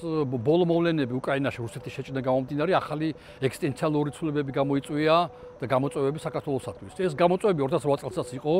ბოლო მოვლენები უკრაინაში რუსეთის შეჭრიდან გამომდინარე ახალი ექსტენციალური ცვლილებები გამოიწვია და გამოწვევები საქართველოსთვის. ეს გამოწვევები 2008 წელსაც იყო,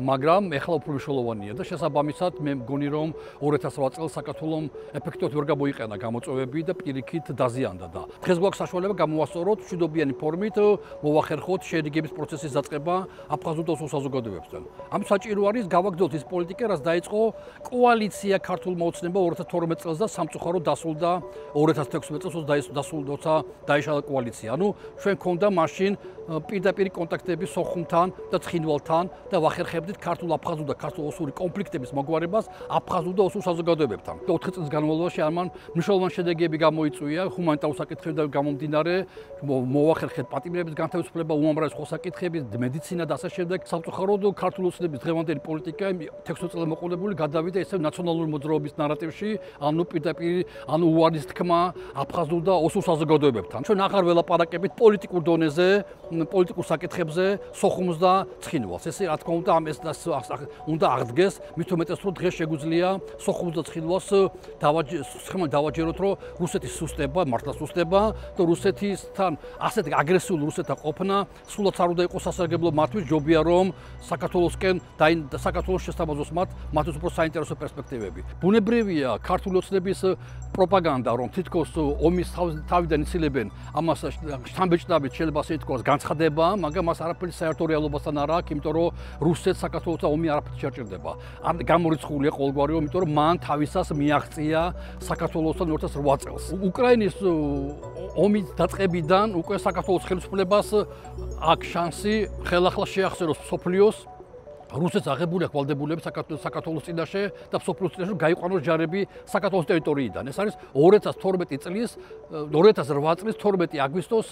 მაგრამ ეხლა უფრო მნიშვნელოვანია და შესაბამისად მე მგონი რომ 2008 წელს საქართველოს ეფექტოდ ვერ გამოიყენა გამოწვევები და პირიქით დაზიანდა და დღეს გვაქვს საშუალება გამოვასწოროთ მშვიდობიანი ფორმით მოვახერხოთ შერიგების პროცესის დაწყება აფხაზურ და ოსურ საზოგადოებებთან. ამ საჭირო არის გავაგრძელოთ ის პოლიტიკა, რაც დაიწყო კოალიცია ქართულ მოძნება 2012 წელს და სამწუხარო დასულდა 2016 წელს დასულდა დაიშალა კოალიცია. ანუ ჩვენ ქონდა მაშინ პირდაპირ კონტაქტები სოხუმთან და ცხინვალთან და ვახერხებდით ქართულ აფხაზურ და ქართულ ოსური კონფლიქტების მოგვარებას აფხაზურ და ოსურ საზოგადოებებთან. 4 წლის განმავლობაში ამან მნიშვნელოვანი შედეგები გამოიწვია ჰუმანიტარულ საკითხებიდან გამომდინარე, მოვახერხეთ პატიმრების განთავისუფლება, უამრავი სხვა საკითხები, მედიცინა და ასე შემდეგ. სამწუხაროდ ქართულ ოსნების დღევანდელი პოლიტიკა 16 წელი მოყოლებული გადავიდა ესე ნაციონალური მოძრაობის ნარატივში, ანუ პირდაპირ ანუ უარის თქმა აფხაზურ და ოსურ საზოგადოებებთან. ჩვენ აღარ ველაპარაკებით პოლიტიკურ დონეზე, პოლიტიკურ საკითხებზე, სოხუმს და ცხინვალს. ესე რა თქმა უნდა, ამ ეს უნდა აღდგეს, მით უმეტეს რომ დღეს შეგვიძლია სოხუმს და ცხინვალს დავაჯეროთ, რომ რუსეთის სუსტება, მართლა სუსტება და რუსეთისთან ასეთ აგრესიულ რუსეთთან ყოფნა სულაც არ უნდა იყოს სასარგებლო მათთვის, ჯობია რომ საქართველოსკენ და საქართველოს შესაბამისად მათ მათთვის უფრო საინტერესო პერსპექტივები. ბუნებრივია ქართული ოცნების პროპაგანდა, რომ თითქოს ომის თავიდან იცილებენ ამას შთამბეჭდებით შეიძლება ასე ითქვას განცხადება, მაგრამ მას არაფერი საერთო რეალობასთან არ აქვს, იმიტომ რომ რუსეთს საქართველოსთან ომი არაფერი შეჭirdება. არ გამორიცხულია ყოველგვარი ომი, იმიტომ რომ მან თავისას მიაღწია საქართველოსთან 2008 წელს. უკრაინის ომის დაწყებიდან უკვე საქართველოს ხელისუფლებას აქვს შანსი ხელახლა შეახსენოს სოფლიოს რუსეთს აღებული აქვს ვალდებულები საქართველოს საქართველოს წინაშე და სოფლის წინაშე გაიყვანოს ჯარები საქართველოს ტერიტორიიდან. ეს არის 2012 წლის 2008 წლის 12 აგვისტოს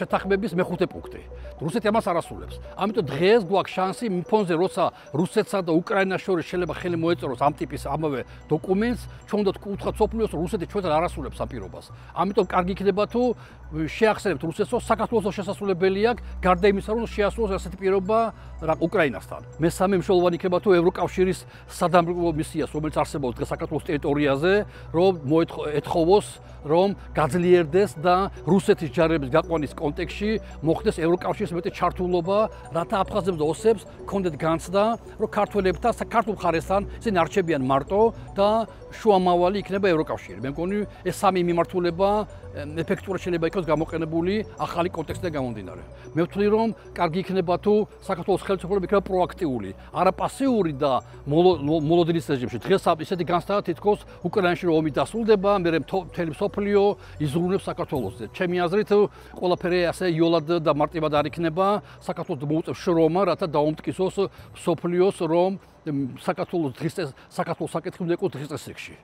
შეთანხმების მეხუთე პუნქტი. რუსეთი ამას არ ასრულებს. ამიტომ დღეს გვაქვს შანსი ფონზე როცა რუსეთსა და უკრაინას შორის შეიძლება ხელი მოეწეროს ამ ტიპის ამავე დოკუმენტს, ჩვენ უნდა თქვა სოფლიოს რუსეთი ჩვენთან არ ასრულებს ამ პირობას. ამიტომ კარგი იქნება თუ შეახსენებთ რუსეთს, რომ საქართველოს შესაძლებელი აქვს გარდა იმისა, რომ შეასრულოს ასეთი პირობა უკრაინასთან. მესამე მნიშვნელოვანი იქნება თუ ევროკავშირის სადამრიგო მისიას, რომელიც არსებობს დღეს საქართველოს ტერიტორიაზე, რომ მოეთხოვოს, რომ გაძლიერდეს და რუსეთის ჯარების გაყვანის კონტექსში მოხდეს ევროკავშირის მეტი ჩართულობა, რათა აფხაზებს და ოსებს კონდეთ განცდა, რომ ქართველებთან, საქართველოს მხარესთან ისინი არჩებიან მარტო და შუამავალი იქნება ევროკავშირი. მე მგონი ეს სამი მიმართულება ეფექტურად შეიძლება იყოს გამოყენებული ახალი კონტექსტიდან გამომდინარე. მე ვთვლი რომ კარგი იქნება თუ საქართველოს ხელისუფლება იქნება პროაქტიული, არა პასიური და მოლოდინის რეჟიმში. დღეს ისეთი განსხვავება თითქოს უკრაინაში რომ ომი დასრულდება, მე მთელი სოფლიო იზრუნებს საქართველოსზე. ჩემი აზრით ყველაფერი ასე იოლად და მარტივად არ იქნება, საქართველოს მოუწევს შრომა, რათა დაუმტკიცოს სოფლიოს რომ საქართველოს დღის საქართველოს საკითხი უნდა იყოს დღის წესრიგში.